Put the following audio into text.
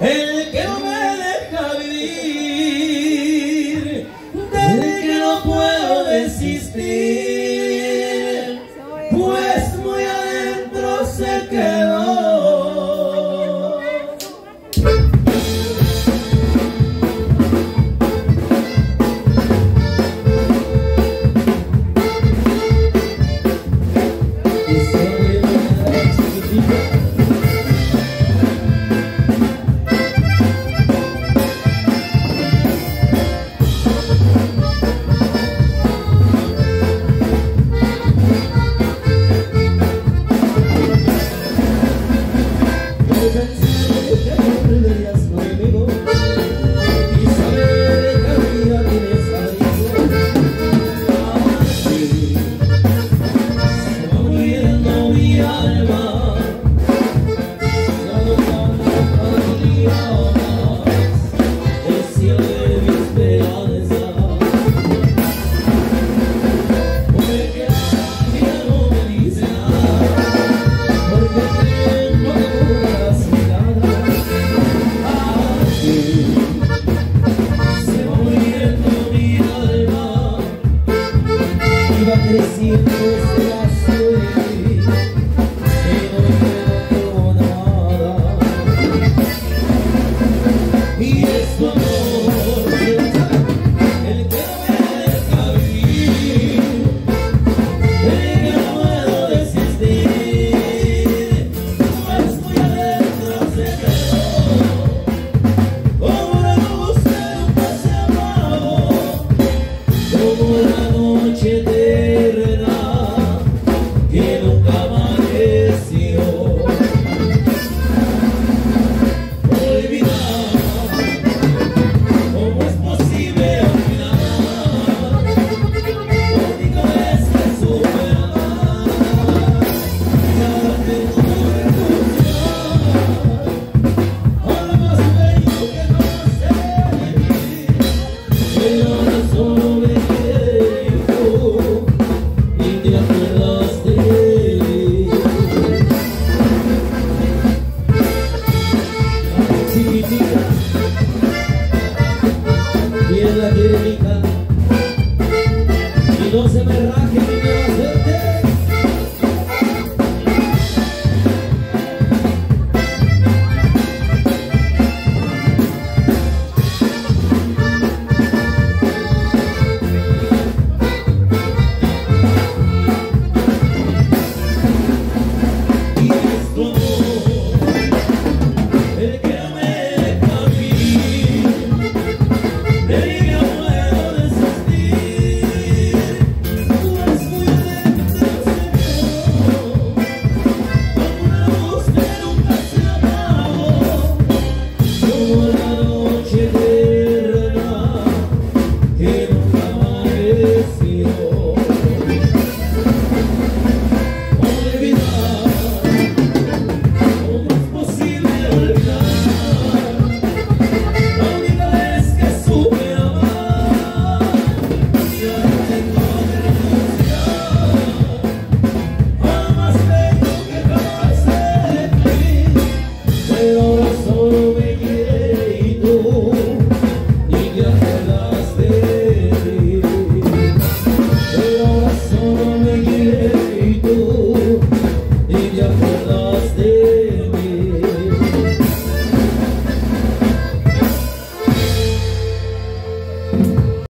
el que no me deja vivir, del que no puedo desistir, pues muy adentro se quedó. desse. Yeah. la química y no se me Yeah.